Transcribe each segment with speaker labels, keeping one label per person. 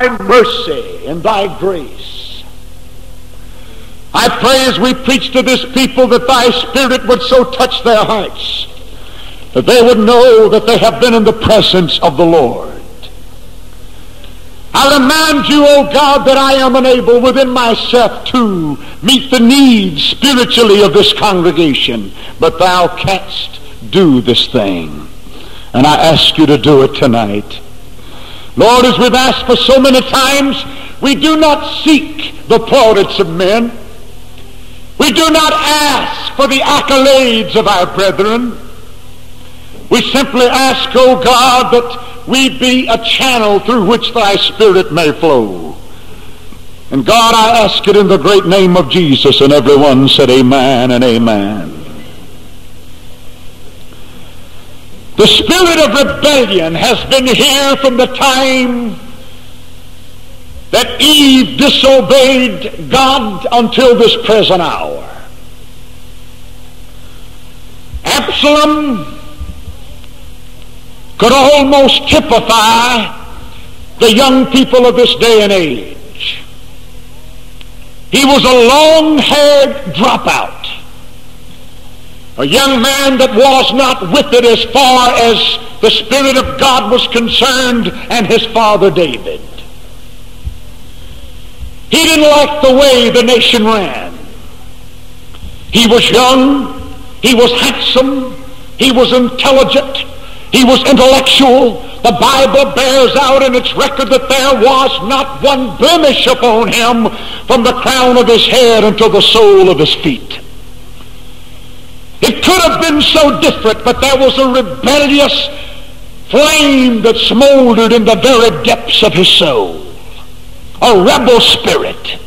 Speaker 1: mercy and thy grace. I pray as we preach to this people that thy spirit would so touch their hearts that they would know that they have been in the presence of the Lord. I remind you, O God, that I am unable within myself to meet the needs spiritually of this congregation, but thou canst do this thing. And I ask you to do it tonight. Lord, as we've asked for so many times, we do not seek the plaudits of men. We do not ask for the accolades of our brethren. We simply ask, O oh God, that we be a channel through which thy Spirit may flow. And God, I ask it in the great name of Jesus. And everyone said amen and amen. The spirit of rebellion has been here from the time that Eve disobeyed God until this present hour. Absalom could almost typify the young people of this day and age. He was a long-haired dropout a young man that was not with it as far as the Spirit of God was concerned and his father David. He didn't like the way the nation ran. He was young, he was handsome, he was intelligent, he was intellectual. The Bible bears out in its record that there was not one blemish upon him from the crown of his head until the sole of his feet. It could have been so different, but there was a rebellious flame that smoldered in the very depths of his soul. A rebel spirit.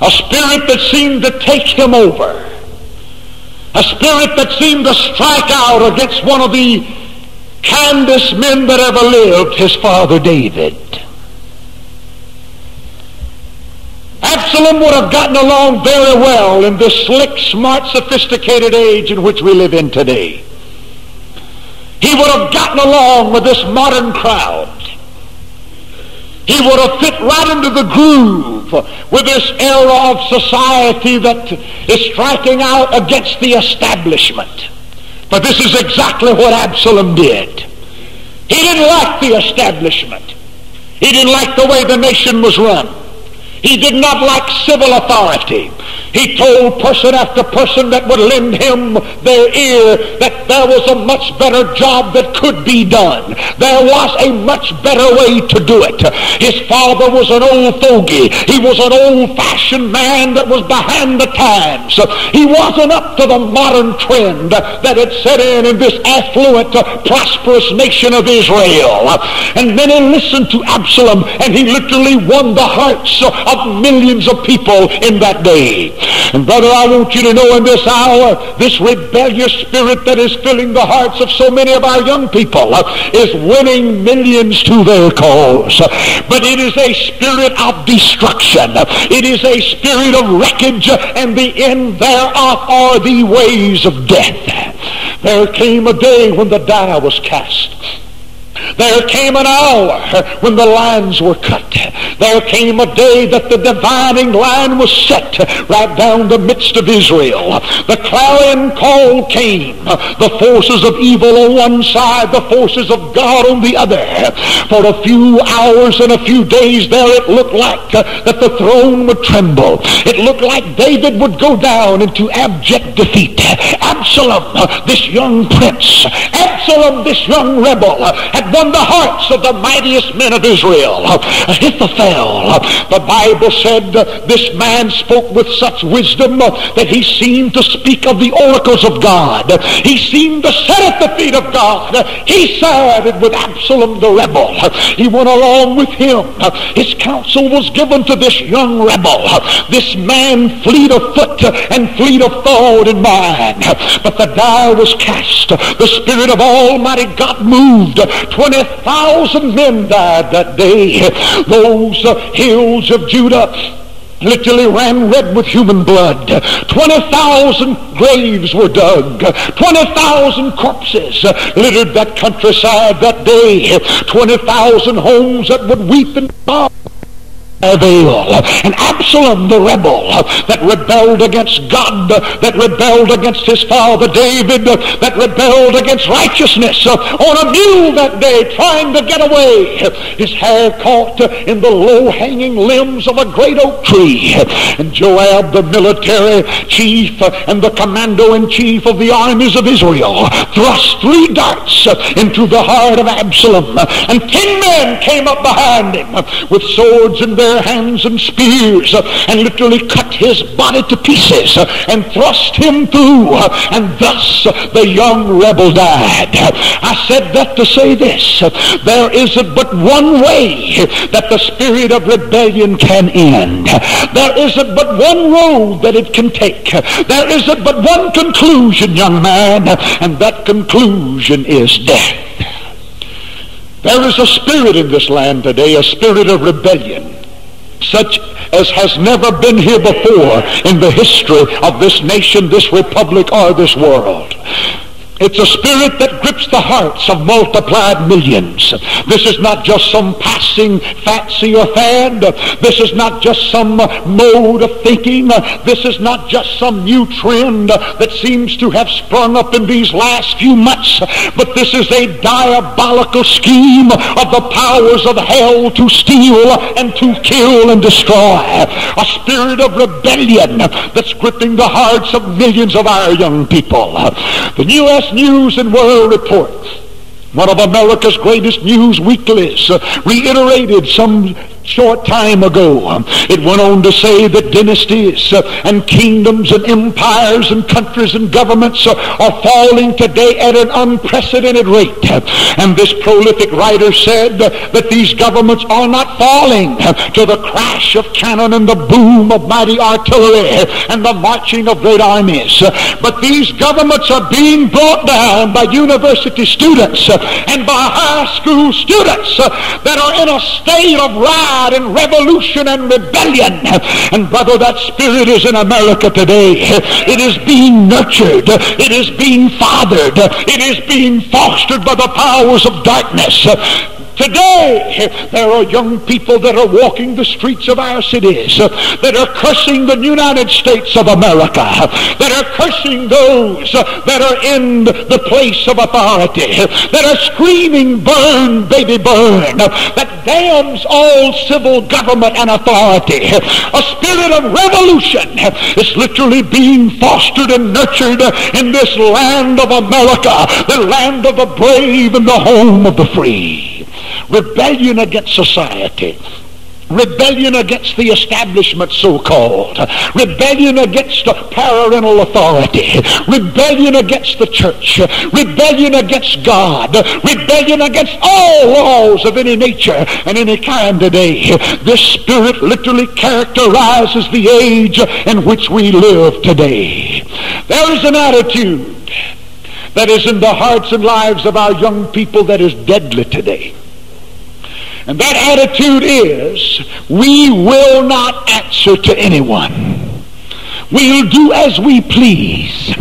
Speaker 1: A spirit that seemed to take him over. A spirit that seemed to strike out against one of the kindest men that ever lived, his father David. Absalom would have gotten along very well in this slick, smart, sophisticated age in which we live in today. He would have gotten along with this modern crowd. He would have fit right into the groove with this era of society that is striking out against the establishment. But this is exactly what Absalom did. He didn't like the establishment. He didn't like the way the nation was run. He did not like civil authority. He told person after person that would lend him their ear that there was a much better job that could be done. There was a much better way to do it. His father was an old fogey. He was an old-fashioned man that was behind the times. He wasn't up to the modern trend that had set in in this affluent, prosperous nation of Israel. And many listened to Absalom, and he literally won the hearts of millions of people in that day. And brother, I want you to know in this hour, this rebellious spirit that is filling the hearts of so many of our young people uh, is winning millions to their cause. But it is a spirit of destruction. It is a spirit of wreckage, and the end thereof are the ways of death. There came a day when the die was cast. There came an hour when the lines were cut. There came a day that the dividing line was set right down the midst of Israel. The clarion call came. The forces of evil on one side, the forces of God on the other. For a few hours and a few days there it looked like that the throne would tremble. It looked like David would go down into abject defeat. Absalom, this young prince, Absalom, this young rebel, had won the hearts of the mightiest men of Israel. Ahithophel, the Bible said this man spoke with such wisdom that he seemed to speak of the oracles of God. He seemed to sit at the feet of God. He sided with Absalom the rebel. He went along with him. His counsel was given to this young rebel. This man fleet of foot and fleet of thought and mind. But the die was cast. The Spirit of Almighty God moved. 20,000 men died that day. Those uh, hills of Judah literally ran red with human blood. 20,000 graves were dug. 20,000 corpses littered that countryside that day. 20,000 homes that would weep and sob avail. And Absalom, the rebel that rebelled against God, that rebelled against his father David, that rebelled against righteousness on a mule that day, trying to get away. His hair caught in the low-hanging limbs of a great oak tree. And Joab, the military chief and the commando-in-chief of the armies of Israel, thrust three darts into the heart of Absalom. And ten men came up behind him with swords in their their hands and spears and literally cut his body to pieces and thrust him through. And thus the young rebel died. I said that to say this. There isn't but one way that the spirit of rebellion can end. There isn't but one road that it can take. There isn't but one conclusion, young man, and that conclusion is death. There is a spirit in this land today, a spirit of rebellion such as has never been here before in the history of this nation, this republic, or this world. It's a spirit that grips the hearts of multiplied millions. This is not just some passing fancy or fad. This is not just some mode of thinking. This is not just some new trend that seems to have sprung up in these last few months. But this is a diabolical scheme of the powers of hell to steal and to kill and destroy. A spirit of rebellion that's gripping the hearts of millions of our young people. The U.S. News and World Report, one of America's greatest news weeklies, uh, reiterated some short time ago. It went on to say that dynasties uh, and kingdoms and empires and countries and governments uh, are falling today at an unprecedented rate. And this prolific writer said that these governments are not falling to the crash of cannon and the boom of mighty artillery and the marching of great armies. But these governments are being brought down by university students and by high school students that are in a state of rise and revolution and rebellion. And brother, that spirit is in America today. It is being nurtured. It is being fathered. It is being fostered by the powers of darkness. Today, there are young people that are walking the streets of our cities that are cursing the United States of America, that are cursing those that are in the place of authority, that are screaming, burn, baby, burn, that damns all civil government and authority. A spirit of revolution is literally being fostered and nurtured in this land of America, the land of the brave and the home of the free rebellion against society. Rebellion against the establishment so-called. Rebellion against parental authority. Rebellion against the church. Rebellion against god. Rebellion against all laws of any nature and any kind today. This spirit literally characterizes the age in which we live today. There is an attitude that is in the hearts and lives of our young people that is deadly today and that attitude is, we will not answer to anyone. We'll do as we please.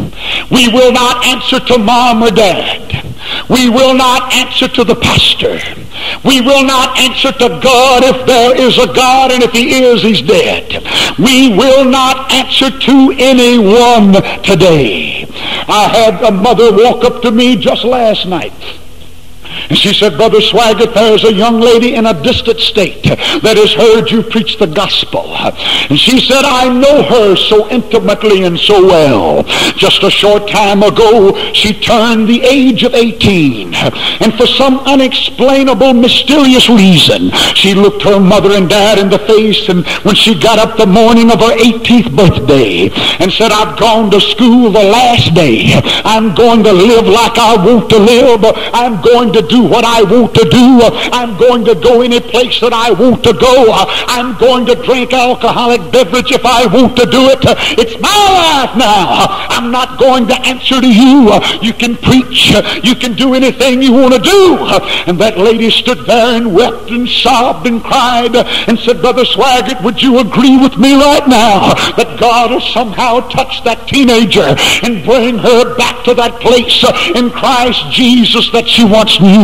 Speaker 1: We will not answer to mom or dad. We will not answer to the pastor. We will not answer to God if there is a God, and if he is, he's dead. We will not answer to anyone today. I had a mother walk up to me just last night and she said, Brother Swaggart, there's a young lady in a distant state that has heard you preach the gospel. And she said, I know her so intimately and so well. Just a short time ago, she turned the age of 18. And for some unexplainable, mysterious reason, she looked her mother and dad in the face and when she got up the morning of her 18th birthday and said, I've gone to school the last day. I'm going to live like I want to live. I'm going to do what I want to do. I'm going to go any place that I want to go. I'm going to drink alcoholic beverage if I want to do it. It's my life now. I'm not going to answer to you. You can preach. You can do anything you want to do. And that lady stood there and wept and sobbed and cried and said, Brother Swaggart, would you agree with me right now that God has somehow touched that teenager and bring her back to that place in Christ Jesus that she once knew?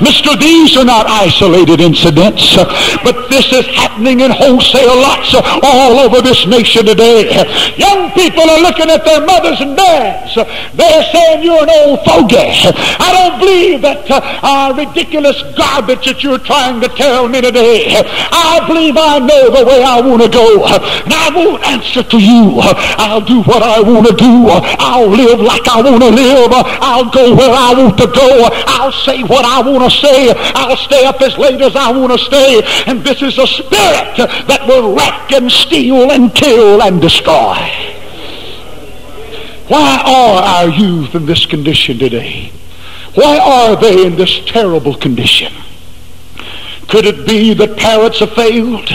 Speaker 1: Mister, these are not isolated incidents, but this is happening in wholesale lots all over this nation today. Young people are looking at their mothers and dads. They're saying you're an old fogey. I don't believe that uh, ridiculous garbage that you're trying to tell me today. I believe I know the way I want to go. And I won't answer to you. I'll do what I want to do. I'll live like I want to live. I'll go where I want to go. I'll say what I want to say. I'll stay up as late as I want to stay. And this is a spirit that will wreck and steal and kill and destroy. Why are our youth in this condition today? Why are they in this terrible condition? Could it be that parents have failed?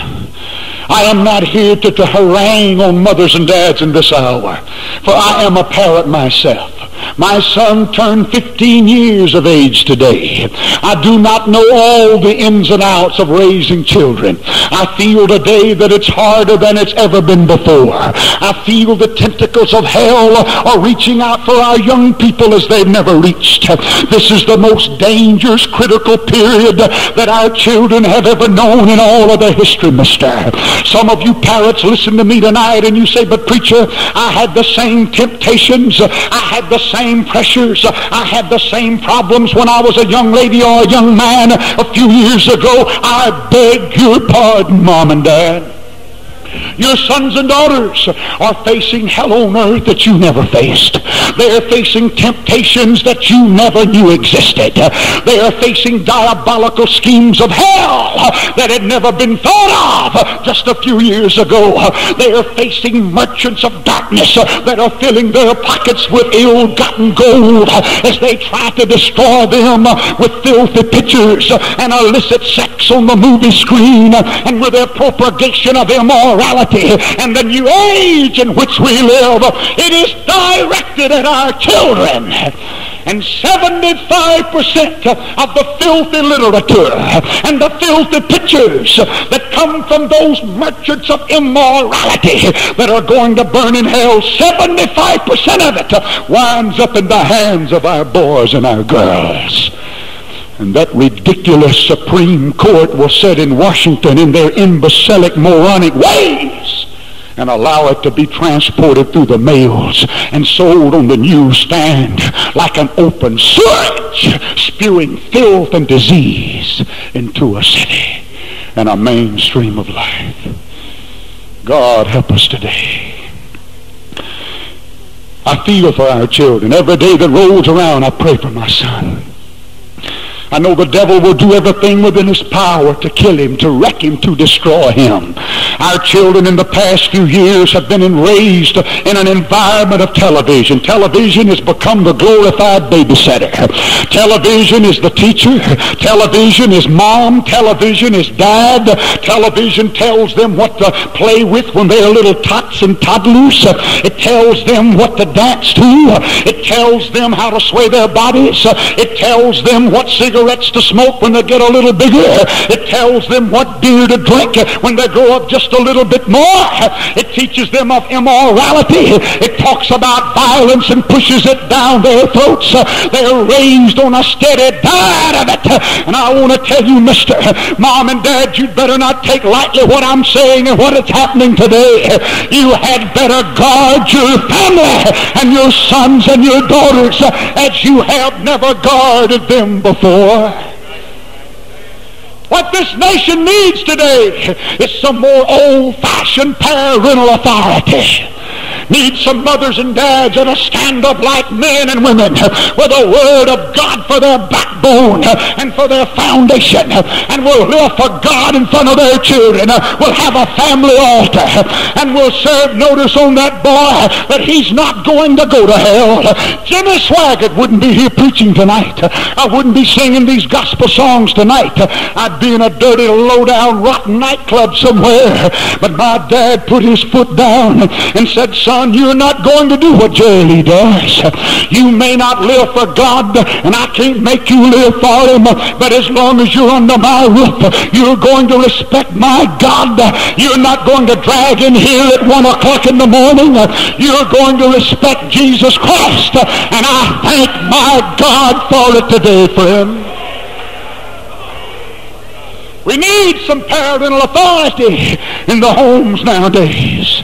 Speaker 1: I am not here to, to harangue on mothers and dads in this hour, for I am a parent myself. My son turned 15 years of age today. I do not know all the ins and outs of raising children. I feel today that it's harder than it's ever been before. I feel the tentacles of hell are reaching out for our young people as they've never reached. This is the most dangerous, critical period that our children have ever known in all of their history, mister. Some of you parents listen to me tonight and you say, but preacher, I had the same temptations. I had the same pressures. I had the same problems when I was a young lady or a young man a few years ago. I beg your pardon, mom and dad. Your sons and daughters are facing hell on earth that you never faced. They are facing temptations that you never knew existed. They are facing diabolical schemes of hell that had never been thought of just a few years ago. They are facing merchants of darkness that are filling their pockets with ill-gotten gold as they try to destroy them with filthy pictures and illicit sex on the movie screen and with their propagation of immorality and the new age in which we live. It is directed at our children. And 75% of the filthy literature and the filthy pictures that come from those merchants of immorality that are going to burn in hell, 75% of it winds up in the hands of our boys and our girls. And that ridiculous Supreme Court will sit in Washington in their imbecilic, moronic ways and allow it to be transported through the mails and sold on the newsstand like an open sewage, spewing filth and disease into a city and a mainstream of life. God help us today. I feel for our children. Every day that rolls around, I pray for my son. I know the devil will do everything within his power to kill him, to wreck him, to destroy him. Our children in the past few years have been raised in an environment of television. Television has become the glorified babysitter. Television is the teacher. Television is mom. Television is dad. Television tells them what to play with when they're little tots and toddlers. It tells them what to dance to. It tells them how to sway their bodies. It tells them what cigarettes cigarettes to smoke when they get a little bigger. It tells them what beer to drink when they grow up just a little bit more. It teaches them of immorality. It talks about violence and pushes it down their throats. They're raised on a steady diet of it. And I want to tell you, mister, mom and dad, you'd better not take lightly what I'm saying and what is happening today. You had better guard your family and your sons and your daughters as you have never guarded them before. What this nation needs today is some more old-fashioned parental authority. Need some mothers and dads that'll stand up like men and women with the Word of God for their backbone and for their foundation and will live for God in front of their children. We'll have a family altar and will serve notice on that boy that he's not going to go to hell. Jimmy Swaggart wouldn't be here preaching tonight. I wouldn't be singing these gospel songs tonight. I'd be in a dirty, low-down, rotten nightclub somewhere. But my dad put his foot down and said, son, you're not going to do what Jerry does. You may not live for God, and I can't make you live for him, but as long as you're under my roof, you're going to respect my God. You're not going to drag in here at one o'clock in the morning. You're going to respect Jesus Christ. And I thank my God for it today, friend. We need some parental authority in the homes nowadays.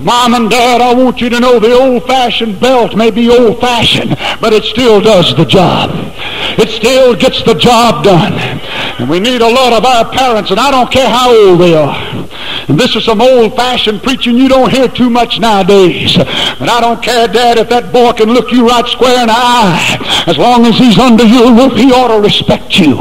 Speaker 1: Mom and Dad, I want you to know the old-fashioned belt may be old-fashioned, but it still does the job. It still gets the job done. And we need a lot of our parents, and I don't care how old they are. And this is some old-fashioned preaching you don't hear too much nowadays. But I don't care, Dad, if that boy can look you right square in the eye. As long as he's under your roof, he ought to respect you.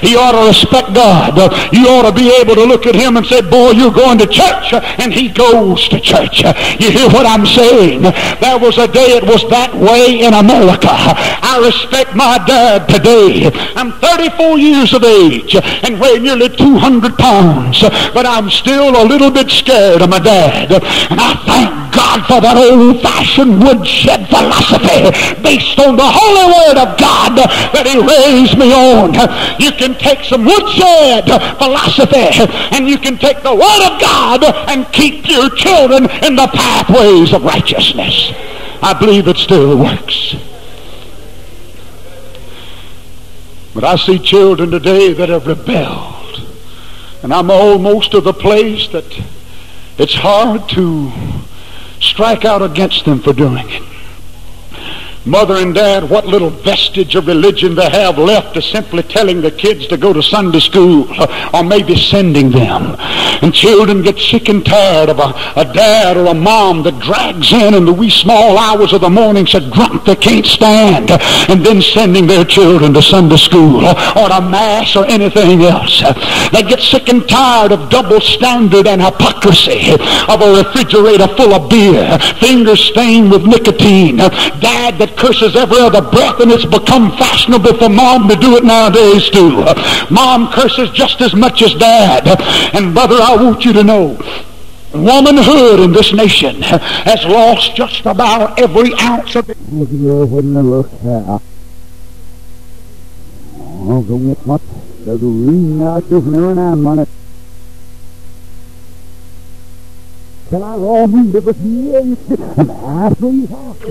Speaker 1: He ought to respect God. You ought to be able to look at him and say, boy, you're going to church. And he goes to church church. You hear what I'm saying? There was a day it was that way in America. I respect my dad today. I'm 34 years of age and weigh nearly 200 pounds, but I'm still a little bit scared of my dad. And I thank God for that old-fashioned woodshed philosophy based on the holy word of God that he raised me on. You can take some woodshed philosophy and you can take the word of God and keep your children in the pathways of righteousness. I believe it still works. But I see children today that have rebelled. And I'm almost to the place that it's hard to strike out against them for doing it. Mother and dad, what little vestige of religion they have left is simply telling the kids to go to Sunday school uh, or maybe sending them. And children get sick and tired of a, a dad or a mom that drags in in the wee small hours of the morning so drunk they can't stand uh, and then sending their children to Sunday school uh, or to mass or anything else. They get sick and tired of double standard and hypocrisy of a refrigerator full of beer, fingers stained with nicotine, dad that curses every other breath, and it's become fashionable for mom to do it nowadays too. Mom curses just as much as dad. And brother, I want you to know, womanhood in this nation has lost just about every ounce of it.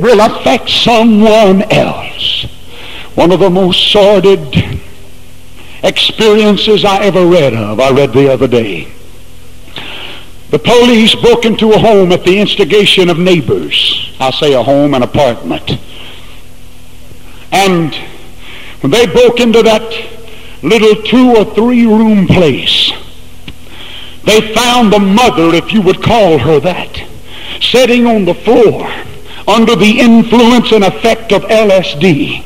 Speaker 1: Will affect someone else. One of the most sordid experiences I ever read of, I read the other day. The police broke into a home at the instigation of neighbors. I say a home, an apartment. And when they broke into that little two or three room place, they found the mother, if you would call her that, sitting on the floor under the influence and effect of LSD.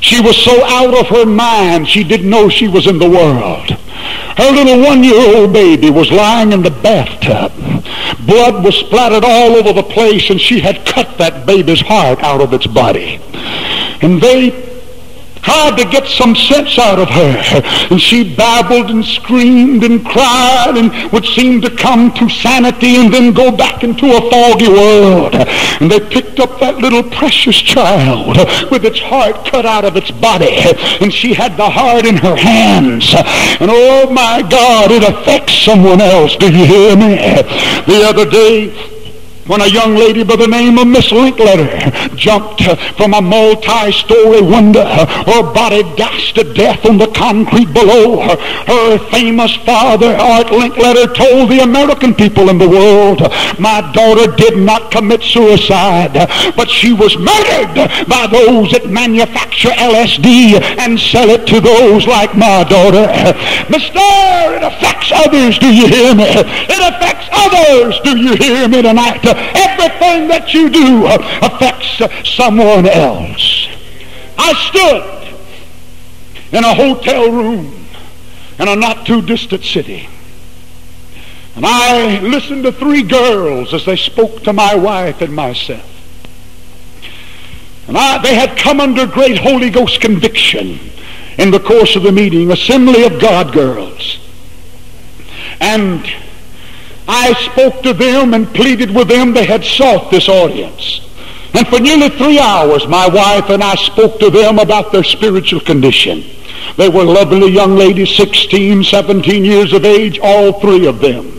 Speaker 1: She was so out of her mind she didn't know she was in the world. Her little one-year-old baby was lying in the bathtub. Blood was splattered all over the place and she had cut that baby's heart out of its body. And they tried to get some sense out of her. And she babbled and screamed and cried and would seem to come to sanity and then go back into a foggy world. And they picked up that little precious child with its heart cut out of its body. And she had the heart in her hands. And oh my God, it affects someone else. Do you hear me? The other day, when a young lady by the name of Miss Linkletter jumped from a multi-story window, her body dashed to death on the concrete below her. Famous father, Art Linkletter, told the American people in the world, my daughter did not commit suicide, but she was murdered by those that manufacture LSD and sell it to those like my daughter. Mister, it affects others, do you hear me? It affects others, do you hear me tonight? Everything that you do uh, affects uh, someone else. I stood in a hotel room in a not too distant city. And I listened to three girls as they spoke to my wife and myself. And I, they had come under great Holy Ghost conviction in the course of the meeting, Assembly of God girls. And I spoke to them and pleaded with them. They had sought this audience. And for nearly three hours, my wife and I spoke to them about their spiritual condition. They were lovely young ladies, 16, 17 years of age, all three of them.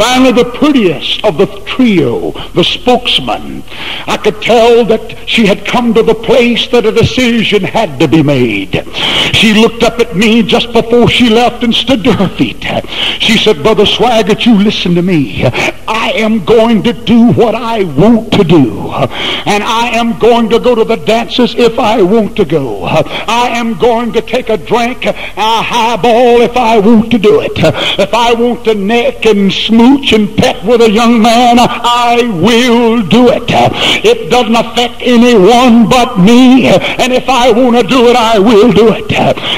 Speaker 1: Finally, the prettiest of the trio, the spokesman, I could tell that she had come to the place that a decision had to be made. She looked up at me just before she left and stood to her feet. She said, Brother Swaggart, you listen to me. I am going to do what I want to do. And I am going to go to the dances if I want to go. I am going to take a drink, a highball if I want to do it. If I want to neck and smooth and pet with a young man, I will do it. It doesn't affect anyone but me. And if I want to do it, I will do it.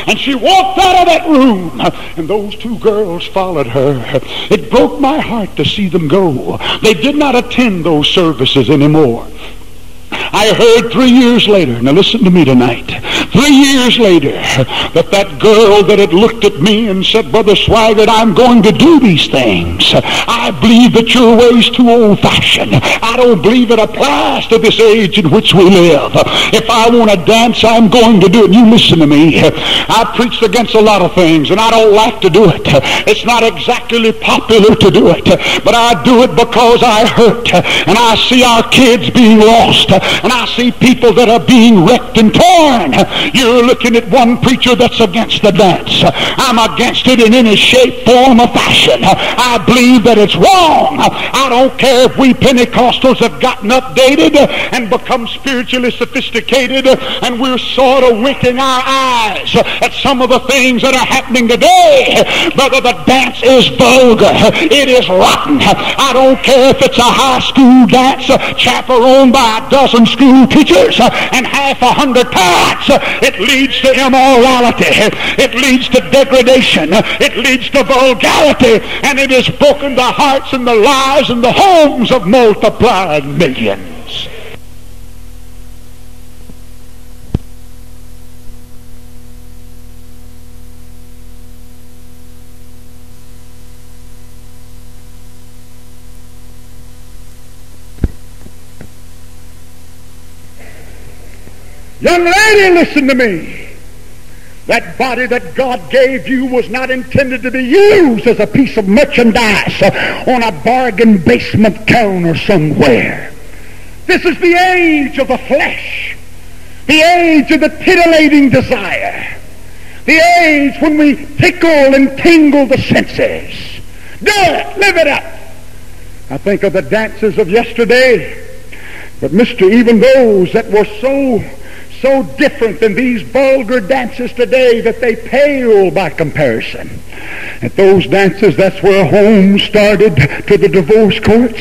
Speaker 1: And she walked out of that room, and those two girls followed her. It broke my heart to see them go. They did not attend those services anymore. I heard three years later, now listen to me tonight, three years later, that that girl that had looked at me and said, Brother Swaggart, I'm going to do these things. I believe that your way's too old-fashioned. I don't believe it applies to this age in which we live. If I want to dance, I'm going to do it. You listen to me. I preached against a lot of things, and I don't like to do it. It's not exactly popular to do it, but I do it because I hurt, and I see our kids being lost, and I see people that are being wrecked and torn. You're looking at one preacher that's against the dance. I'm against it in any shape, form, or fashion. I believe that it's wrong. I don't care if we Pentecostals have gotten updated and become spiritually sophisticated and we're sort of winking our eyes at some of the things that are happening today. Brother, the dance is vulgar. It is rotten. I don't care if it's a high school dance chaperoned by a dozen school teachers and half a hundred parents. It leads to immorality. It leads to degradation. It leads to vulgarity. And it has broken the hearts and the lives and the homes of multiplied millions. Young lady, listen to me. That body that God gave you was not intended to be used as a piece of merchandise on a bargain basement counter somewhere. This is the age of the flesh, the age of the titillating desire, the age when we tickle and tingle the senses. Do it, live it up. I think of the dances of yesterday, but mister, even those that were so so different than these vulgar dances today that they pale by comparison. At those dances, that's where homes started to the divorce courts.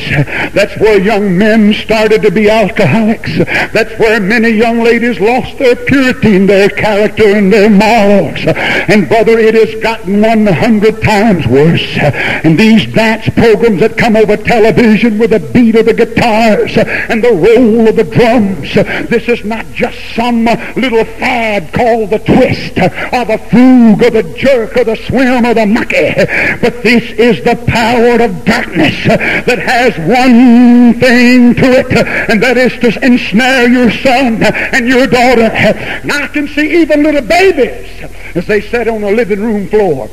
Speaker 1: That's where young men started to be alcoholics. That's where many young ladies lost their purity and their character and their morals. And brother, it has gotten 100 times worse. And these dance programs that come over television with the beat of the guitars and the roll of the drums, this is not just some little fad called the twist or the frug or the jerk or the swim or the mucky but this is the power of darkness that has one thing to it, and that is to ensnare your son and your daughter. And I can see even little babies as they sit on the living room floor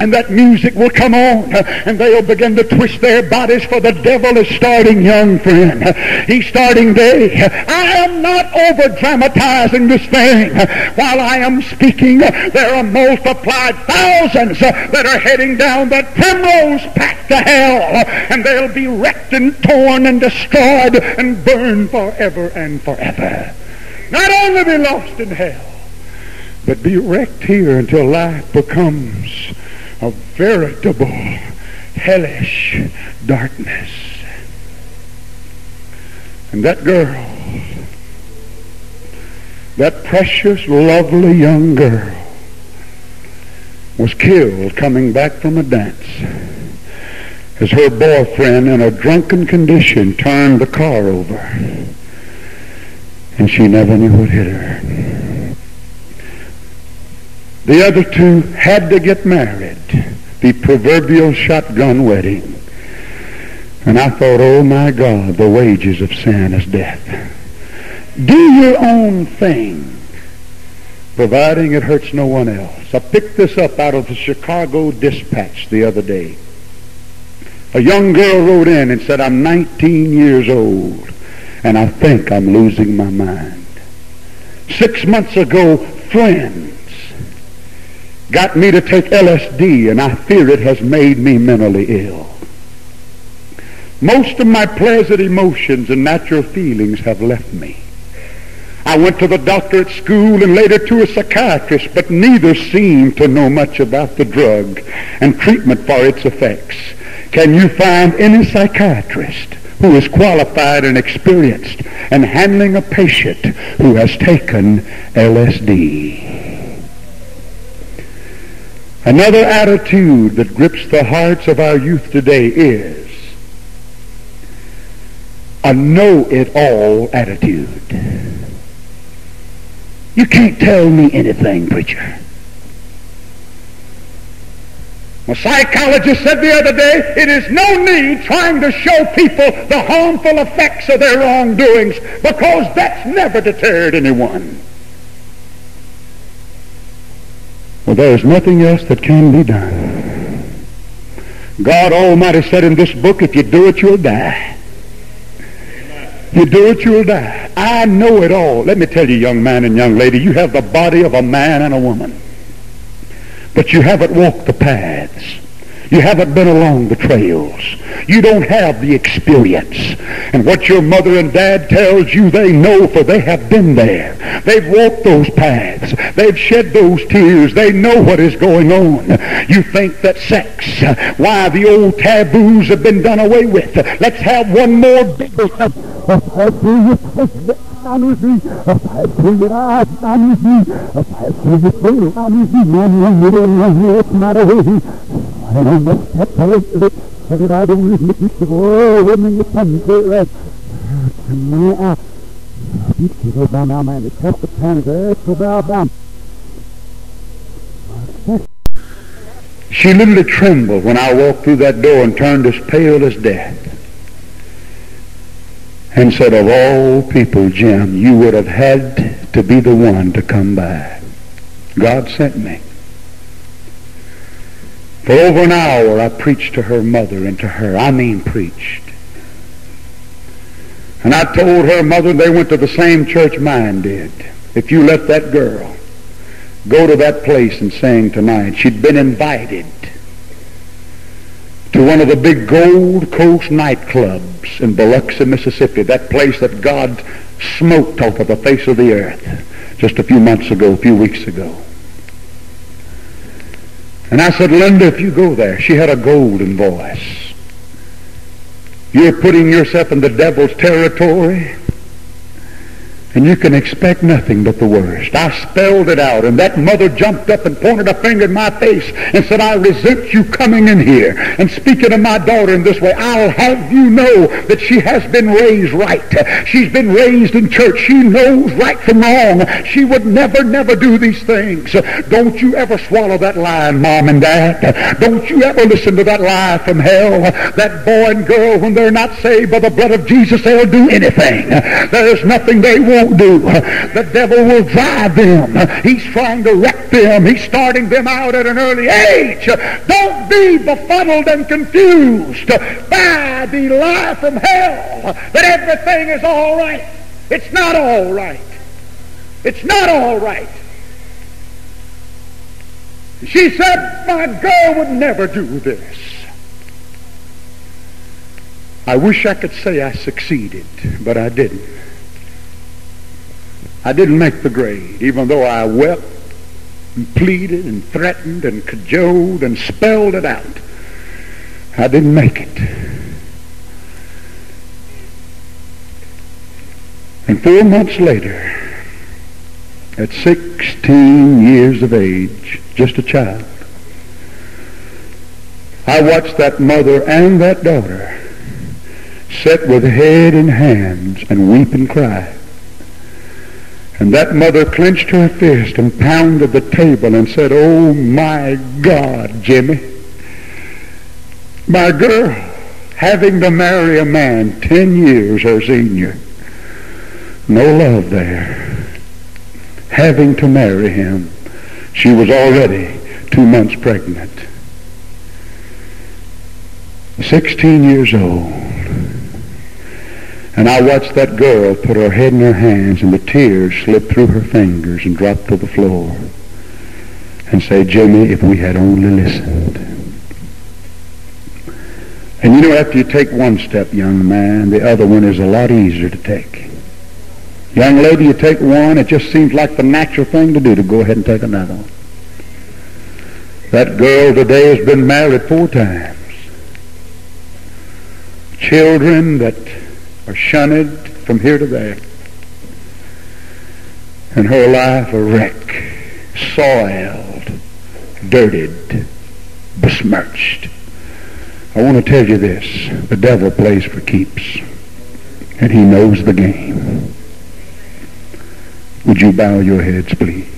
Speaker 1: and that music will come on uh, and they'll begin to twist their bodies for the devil is starting young friend. He's starting day. I am not over dramatizing this thing. While i am speaking there are multiplied thousands uh, that are heading down that primrose path to hell uh, and they'll be wrecked and torn and destroyed and burned forever and forever. Not only be lost in hell but be wrecked here until life becomes a veritable hellish darkness. And that girl, that precious, lovely young girl, was killed coming back from a dance as her boyfriend in a drunken condition turned the car over and she never knew what hit her. The other two had to get married, the proverbial shotgun wedding. And I thought, oh my God, the wages of sin is death. Do your own thing, providing it hurts no one else. I picked this up out of the Chicago Dispatch the other day. A young girl wrote in and said, I'm 19 years old and I think I'm losing my mind. Six months ago, friends got me to take LSD and I fear it has made me mentally ill. Most of my pleasant emotions and natural feelings have left me. I went to the doctor at school and later to a psychiatrist, but neither seemed to know much about the drug and treatment for its effects. Can you find any psychiatrist who is qualified and experienced in handling a patient who has taken LSD? Another attitude that grips the hearts of our youth today is a know-it-all attitude. You can't tell me anything, preacher. A psychologist said the other day, it is no need trying to show people the harmful effects of their wrongdoings because that's never deterred anyone. Well, there's nothing else that can be done. God Almighty said in this book, if you do it, you'll die. You do it, you'll die. I know it all. Let me tell you, young man and young lady, you have the body of a man and a woman. But you haven't walked the paths. You haven't been along the trails. You don't have the experience. And what your mother and dad tells you they know for they have been there. They've walked those paths. They've shed those tears. They know what is going on. You think that sex, uh, why the old taboos have been done away with. Let's have one more big She literally trembled when I walked through that door and turned as pale as death and said, of all people, Jim, you would have had to be the one to come by. God sent me. For over an hour I preached to her mother and to her. I mean preached. And I told her mother they went to the same church mine did. If you let that girl go to that place and sing tonight, she'd been invited to one of the big Gold Coast nightclubs in Biloxi, Mississippi, that place that God smoked off of the face of the earth just a few months ago, a few weeks ago. And I said, Linda, if you go there, she had a golden voice. You're putting yourself in the devil's territory and you can expect nothing but the worst. I spelled it out, and that mother jumped up and pointed a finger in my face and said, I resent you coming in here and speaking to my daughter in this way. I'll have you know that she has been raised right. She's been raised in church. She knows right from wrong. She would never, never do these things. Don't you ever swallow that lie, Mom and Dad. Don't you ever listen to that lie from hell. That boy and girl, when they're not saved by the blood of Jesus, they'll do anything. There's nothing they won't won't do. The devil will drive them. He's trying to wreck them. He's starting them out at an early age. Don't be befuddled and confused by the lie from hell that everything is all right. It's not all right. It's not all right. She said, my girl would never do this. I wish I could say I succeeded, but I didn't. I didn't make the grade, even though I wept and pleaded and threatened and cajoled and spelled it out. I didn't make it.
Speaker 2: And four months later, at 16 years of age, just a child, I watched that mother and that daughter sit with head in hands and weep and cry. And that mother clenched her fist and pounded the table and said, Oh my God, Jimmy, my girl, having to marry a man 10 years her senior, no love there. Having to marry him, she was already two months pregnant. 16 years old. And I watched that girl put her head in her hands and the tears slip through her fingers and dropped to the floor and say, Jimmy, if we had only listened. And you know, after you take one step, young man, the other one is a lot easier to take. Young lady, you take one, it just seems like the natural thing to do to go ahead and take another one. That girl today has been married four times children that are shunned from here to there. And her life a wreck, soiled, dirtied, besmirched. I want to tell you this. The devil plays for keeps. And he knows the game. Would you bow your heads, please?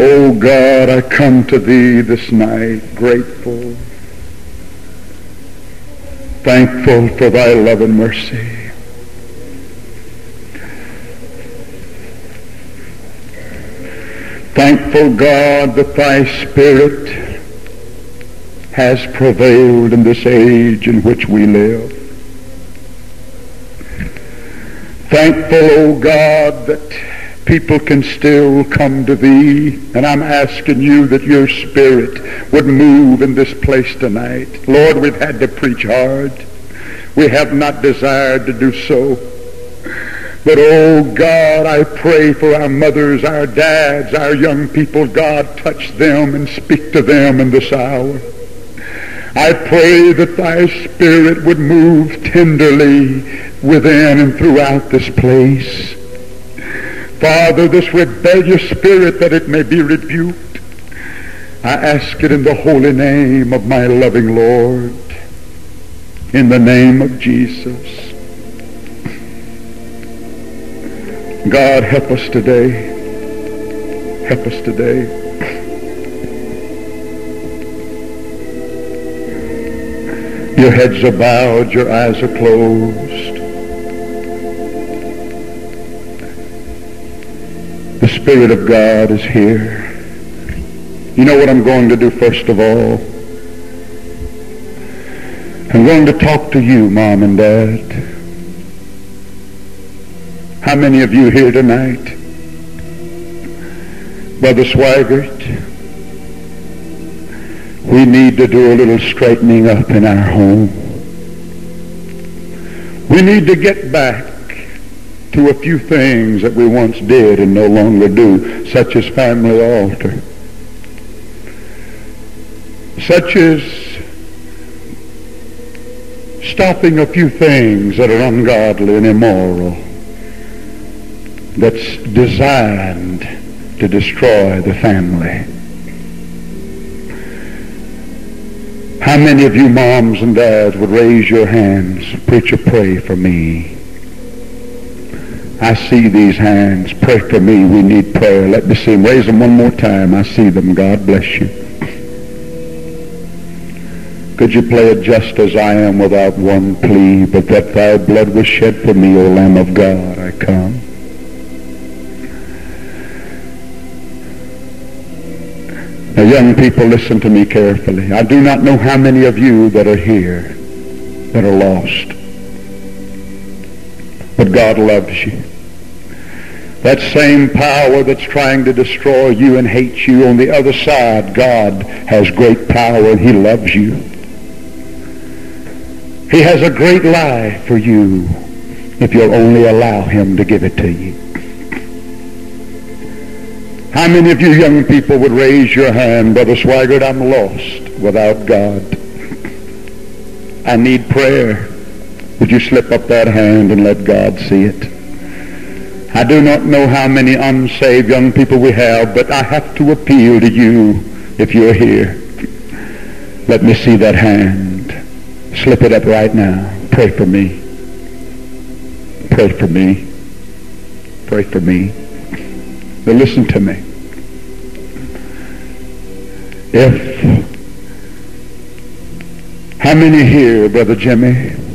Speaker 2: Oh God, I come to thee this night grateful, thankful for thy love and mercy. Thankful God that thy spirit has prevailed in this age in which we live. Thankful, O oh God, that people can still come to thee. And I'm asking you that your spirit would move in this place tonight. Lord, we've had to preach hard. We have not desired to do so. But oh God, I pray for our mothers, our dads, our young people. God, touch them and speak to them in this hour. I pray that thy spirit would move tenderly within and throughout this place. Father, this rebellious spirit that it may be rebuked. I ask it in the holy name of my loving Lord. In the name of Jesus. God, help us today. Help us today. Your heads are bowed, your eyes are closed. Spirit of God is here. You know what I'm going to do first of all? I'm going to talk to you, Mom and Dad. How many of you here tonight? Brother Swaggart, we need to do a little straightening up in our home. We need to get back to a few things that we once did and no longer do, such as family altar, such as stopping a few things that are ungodly and immoral, that's designed to destroy the family. How many of you moms and dads would raise your hands, preacher, pray for me? I see these hands. Pray for me. We need prayer. Let me see them. Raise them one more time. I see them. God bless you. Could you play it just as I am without one plea, but that thy blood was shed for me, O Lamb of God, I come. Now, young people, listen to me carefully. I do not know how many of you that are here that are lost. God loves you. That same power that's trying to destroy you and hate you on the other side, God has great power and he loves you. He has a great life for you if you'll only allow him to give it to you. How many of you young people would raise your hand, Brother Swaggart, I'm lost without God. I need prayer. Would you slip up that hand and let God see it? I do not know how many unsaved young people we have, but I have to appeal to you if you're here. Let me see that hand. Slip it up right now. Pray for me. Pray for me. Pray for me. Now listen to me. If, how many here, Brother Jimmy,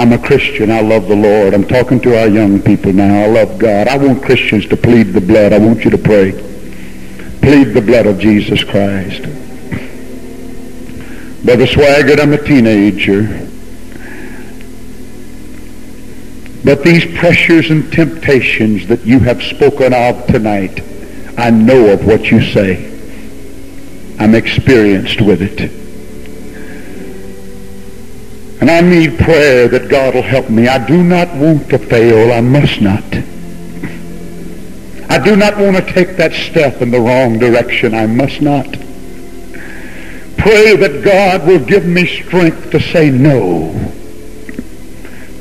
Speaker 2: I'm a Christian. I love the Lord. I'm talking to our young people now. I love God. I want Christians to plead the blood. I want you to pray. Plead the blood of Jesus Christ. Brother Swaggart, I'm a teenager. But these pressures and temptations that you have spoken of tonight, I know of what you say. I'm experienced with it. And I need prayer that God will help me. I do not want to fail. I must not. I do not want to take that step in the wrong direction. I must not. Pray that God will give me strength to say no.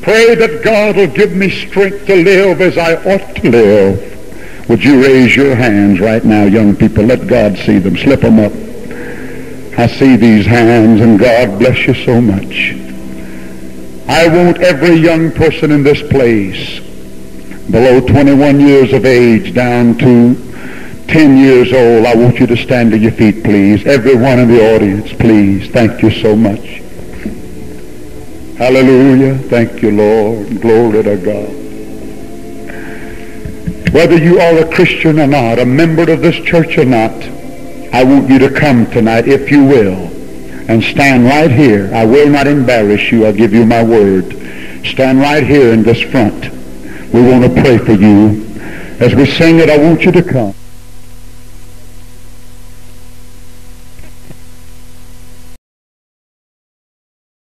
Speaker 2: Pray that God will give me strength to live as I ought to live. Would you raise your hands right now, young people? Let God see them. Slip them up. I see these hands, and God bless you so much. I want every young person in this place, below 21 years of age down to 10 years old, I want you to stand to your feet, please. Everyone in the audience, please. Thank you so much. Hallelujah. Thank you, Lord. Glory to God. Whether you are a Christian or not, a member of this church or not, I want you to come tonight, if you will and stand right here. I will not embarrass you. I'll give you my word. Stand right here in this front. We want to pray for you. As we sing it, I want you to come.